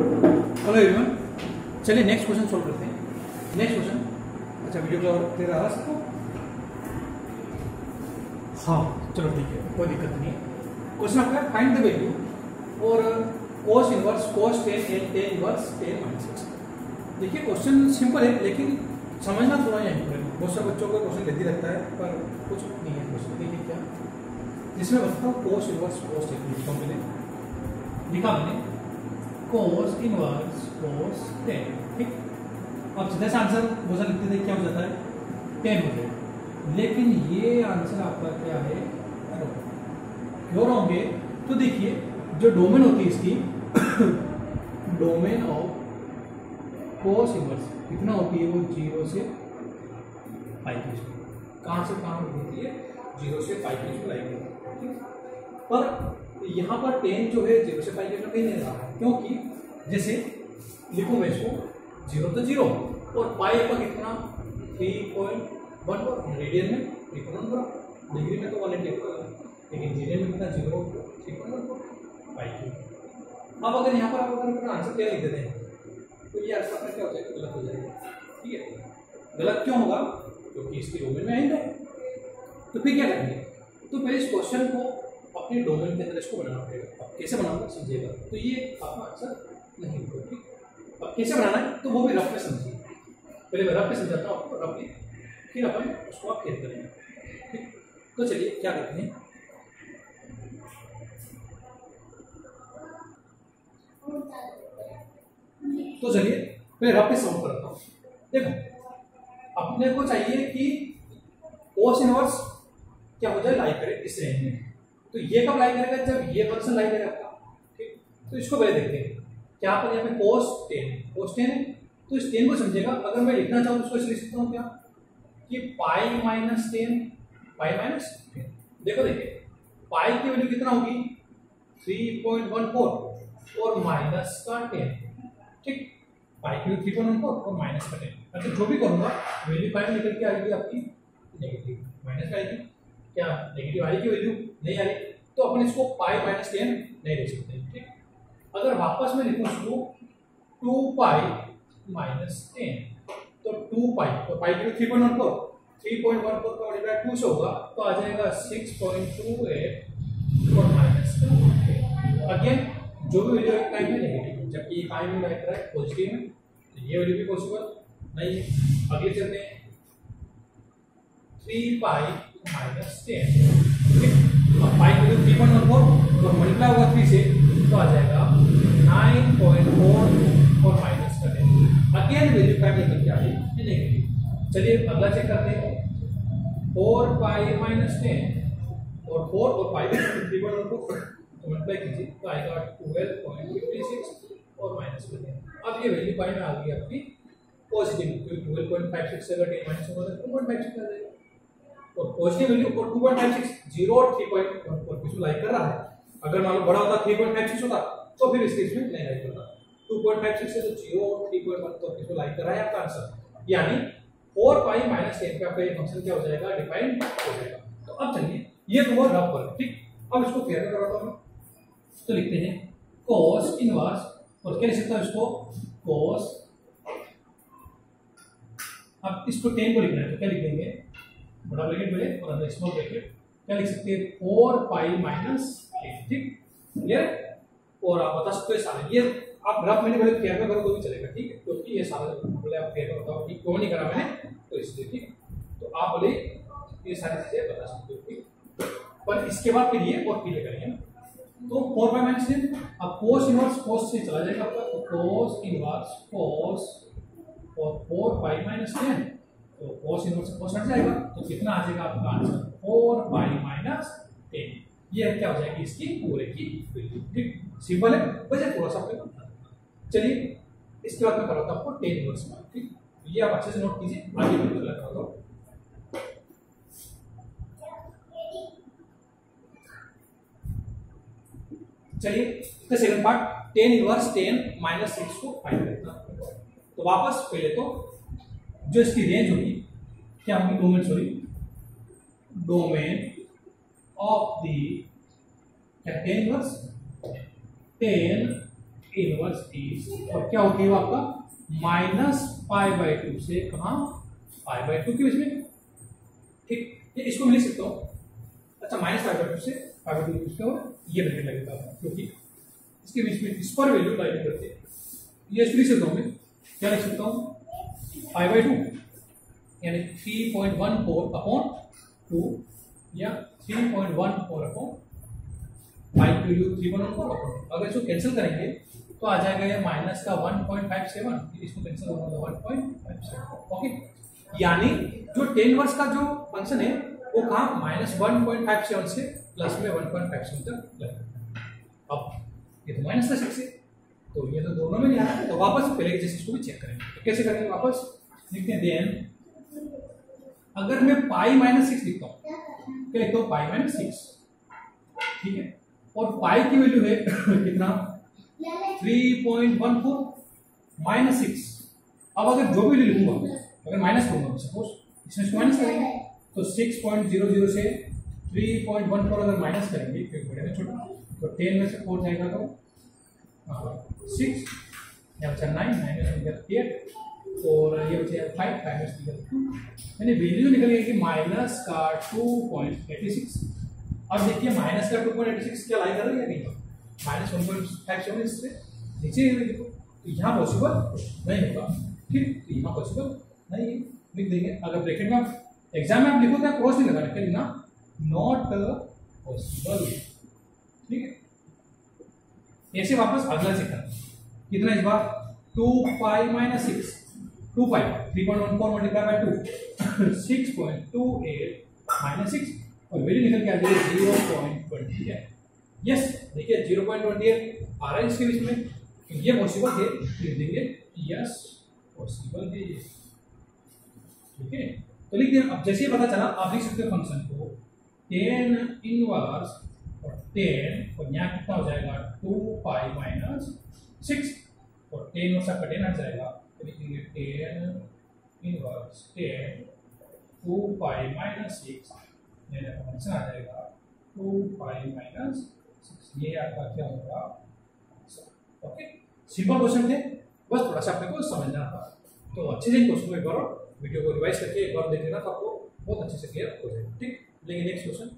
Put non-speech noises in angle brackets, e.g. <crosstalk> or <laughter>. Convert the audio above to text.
Hello everyone चलिए next question solve करते हैं। नेक्स्ट क्वेश्चन अच्छा वीडियो क्लियर आ रहा है सबको हाँ चलो ठीक है, कोई दिक्कत नहीं क्वेश्चन आपका फाइंड द वैल्यू और cos inverse cos ten and tan inverse tan minus six देखिए क्वेश्चन सिंपल है, लेकिन समझना थोड़ा यहाँ है। बहुत सारे बच्चों का क्वेश्चन लेती रहता है, पर कुछ नहीं है। क्वेश्चन देखिए क्या। जिसमें बताता हूँ, cos इनवर्स cos टेन मैंने लिखा मैंने। Cos इनवर्स cos टेन ठीक? अब सीधा सा आंसर बहुत सारे लिखते थे क्या हो जाता है? टेन हो जाएगा। लेकिन ये आंसर आपका क्या है? क्यों होंगे तो देखिए, जो डोमेन होती है इसकी डोमेन ऑफ़ कोस इनवर्स कितना होती है वो ज़ीरो से पाई के कहाँ से कहाँ होती है? ज़ीरो से पाई के में पर यहाँ पर टेन जो है ज़ीरो से पाई कहीं नहीं रहा। है क्योंकि जैसे लिखूँ मैं इसको ज़ीरो तो ज़ीरो और पाई पर कितना? थ्री पॉइंट वन पर रेडियन में थ्री पॉइंट वन पर डिग्री में तो वन एटी लेकिन रेडियन में कितना zero three point one pi अब अगर यहाँ पर आप अगर अपना आंसर क्या लिख देते हैं तो ये आंसर अपना क्या हो जाएगा? गलत हो जाएगा। ठीक है? गलत क्यों होगा? क्योंकि इसके डोमेन में आएँगे तो फिर क्या करेंगे? तो पहले इस क्वेश्चन को अपने डोमेन के अंदर इसको बनाना पड़ेगा। अब कैसे बनाना समझिएगा। तो ये आपका आंसर नहीं होगा, ठीक? अब कैसे बनाना है? तो वो भी रफ में समझिए। पहले मैं रफ में समझाता हूँ आपको रफ में। फिर अपन उसको आप खेल करेंगे, ठीक? तो चलिए, क्या करते हैं? तो चलिए, मैं रफ में सॉल्व करता हूँ। देखो, अपने को चाहिए कि कोस इनवर्स क्या हो जाए? लाई करे, इस रेंज में। तो ये कब लाई करेगा? जब ये फ़ंक्शन लाई करेगा आपका ठीक? तो इसको पहले देखते हैं। क्या पर यहाँ पे कोस टेन कोस टेन है? तो इस टेन को समझेगा। अगर मैं लिखना चाहूँ तो उसको लिख सकता हूँ क्या? कि pi minus ten pi minus ten देखो, देखिए। पाई की वैल्यू कितना होगी? थ्री पॉइंट वन फोर और माइनस का टेन ठीक? पाई की थ्री पॉइंट वन फोर और माइनस का टेन अच्छा जो भी करूँगा वैल्यू पाई निकल के आएगी आपकी नेगेटिव माइनस आएगी। क्या नेगेटिव आएगी वैल्यू नहीं आ रही तो अपन इसको पाई माइनस टेन नहीं लिख सकते, ठीक? अगर वापस में लिखूँ इसको टू पाई माइनस टेन तो टू पाई तो पाई की three point one four three point one four का मल्टीप्लाई टू से होगा तो आ जाएगा सिक्स पॉइंट टू एट और माइनस टू अगेन जो भी वैल्यू एक टाइम में नेगेटिव जबकि ये पाई में लाइक रहा है पॉजिटिव में तो ये वैल्यू भी पॉसिबल नहीं है। अगले चलते हैं थ्री पाई माइनस टेन अब पाई की थ्री वन फोर तो मल्टीप्लाई होगा थ्री से तो आ जाएगा नाइन पॉइंट फोर और माइनस का टेन अगेन वैल्यू का निकल के आ रही नेगेटिव चलिए अगला चेक करते हैं फोर पाई माइनस टेन और फोर और पाई थ्री वन फोर तो मल्टीप्लाई कीजिए तो आएगा ट्वेल्व पॉइंट फिफ्टी सिक्स और माइनस का टेन अब ये वैल्यू पाई में आ गई आपकी positive twelve point five six अगर टेन माइनस होगा तो टू पॉइंट फाइव सिक्स आ जाएगा पॉजिटिव वैल्यू और two point five six zero और थ्री पॉइंट वन फोर इसमें लाइक कर रहा है। अगर मान लो बड़ा होता थ्री पॉइंट फाइव सिक्स होता तो फिर इसके इसमें नहीं लाइक करता। टू पॉइंट फाइव सिक्स है तो ज़ीरो और थ्री पॉइंट वन फोर इसमें लाइक कर रहा है आपका आंसर यानी फोर पाई माइनस टेन पे आपका ये फ़ंक्शन क्या हो जाएगा? डिफाइन हो जाएगा। तो अब चलिए, ये तो हुआ रफ वर्क ठीक? अब इसको क्लियर कराता हूँ तो लिखते हैं, cos इनवर्स और क्या लिख सकता हूँ इसको? Cos अब इसको टेन को लिखना है तो क्या लिख देंगे? बड़ा ब्रैकेट पहले और अंदर स्मॉल ब्रैकेट क्या लिख सकते हैं? फोर पाई माइनस टेन ठीक क्लियर और आप बता सकते हो सारे, ये आप ग्राफ मैंने बोले क्लियर करो तो भी चलेगा, ठीक है? क्योंकि ये सारा बोले आप क्लियर करो बताओ कि क्यों नहीं करा मैंने तो इसलिए, ठीक तो आप बोले, ये सारी चीज़ें बता सकते हो, ठीक? पर इसके बाद फिर ये और क्लियर करेंगे तो फोर बाई माइनस टेन अब कोस इनवर्स कोस से चला जाएगा आपका तो कोस इनवर्स कोस और फोर बाई माइनस टेन तो कोस इनवर्स कोस हट जाएगा तो कितना आ जाएगा आपका answer four by minus ten ये क्या हो जाएगी इसकी पूरे की वैल्यू ठीक? सिंपल है वजह थोड़ा सा आपको चलिए, इसके बाद मैं कराता हूँ आपको टेन इनवर्स मार्क ठीक? ये आप अच्छे से नोट कीजिए, आगे मैं चला कराता हूँ चलिए इसका second part tan inverse tan minus six को फाइंड करना तो वापस पहले तो जो इसकी रेंज होगी, क्या होगी? Domain sorry domain of the क्या tan inverse tan inverse is और क्या होती है आपका? माइनस पाई बाई टू से कहा? पाई बाई टू के बीच में ठीक, ये इसको मैं लिख सकता हूँ। अच्छा माइनस फाइव बाई टू से फाइव बाई टू के और ये ब्रैकेट लगेगा क्योंकि इसके बीच में इस पर वैल्यू लाइन करते हैं ये इसको लिख सकता हूँ मैं। क्या लिख सकता हूँ? पाई बाई टू यानी three point one four upon two या three point one four upon five value three one four upon अगर इसको कैंसिल करेंगे तो आ जाएगा ये माइनस का वन पॉइंट फाइव सेवन इसको कैंसिल होगा one point five seven okay यानी जो टेन वर्ष का जो फ़ंक्शन है, वो कहा? Minus one point five seven से प्लस में वन पॉइंट फाइव सेवन तक लगेगा अब ये तो माइनस का सिक्स है तो ये तो दोनों में नहीं आ रहा है तो वापस पहले के जैसे इसको भी चेक करेंगे। तो कैसे करेंगे वापस? लिखते हैं देन, अगर मैं पाई माइनस सिक्स लिखता हूँ, क्या लिखता हूँ? Pi minus six. ठीक है? और पाई की वैल्यू है <coughs> कितना? Three point one four minus six. अब अगर जो भी लिखूँगा, अगर माइनस करूँगा सपोज़ इसमें इसको माइनस करेंगे तो सिक्स पॉइंट ज़ीरो ज़ीरो से थ्री पॉइंट वन फोर अगर माइनस करेंगे में छोटा। तो टेन में से फोर जाएगा तो सिक्स, यहाँ बचा नाइन, माइनस एट। और ये बचे फाइव फाइव में निकल यानी वैल्यू निकल गई कि माइनस का टू पॉइंट एटी सिक्स अब देखिए माइनस का टू पॉइंट एटी सिक्स क्या लाई कर रहा है? नहीं। Minus one point five seven इससे नीचे देखो तो यहाँ पॉसिबल नहीं होगा। ठीक? तो यहाँ पॉसिबल नहीं लिख देंगे। अगर ब्रैकेट में आप एग्ज़ाम में आप लिखो तो क्रॉस नहीं क्या लिखना नॉट पॉसिबल ठीक है? ऐसे वापस अगला सीखना कितना इस बार? Two pi minus six two pi three point one four multiply by two six point two eight minus six और वैल्यू निकल के आ जाएगी zero point twenty eight yes देखिए ज़ीरो पॉइंट ट्वेंटी एट आ रहा है इसके बीच में। तो ये पॉसिबल है, लिख देंगे। यस पॉसिबल है ये। ठीक है? तो लिख दिया। अब जैसे ही पता चला, आप लिख सकते हो फ़ंक्शन को। टेन इनवर्स और टेन और यहाँ कितना हो जाएगा? टू पाई माइनस सिक्स और टेन और सबका टेन आ जाएगा। Tan inverse tan two pi minus function आ जाएगा। टू पाई माइनस ये आपका क्या होगा? ओके सिंपल क्वेश्चन थे। बस थोड़ा सा अपने को समझना था। तो अच्छे से क्वेश्चन को एक बार वीडियो को रिवाइज करके एक बार देख लेना तो आपको। बहुत अच्छे से क्लियर हो जाएगा। ठीक? लेकिन नेक्स्ट क्वेश्चन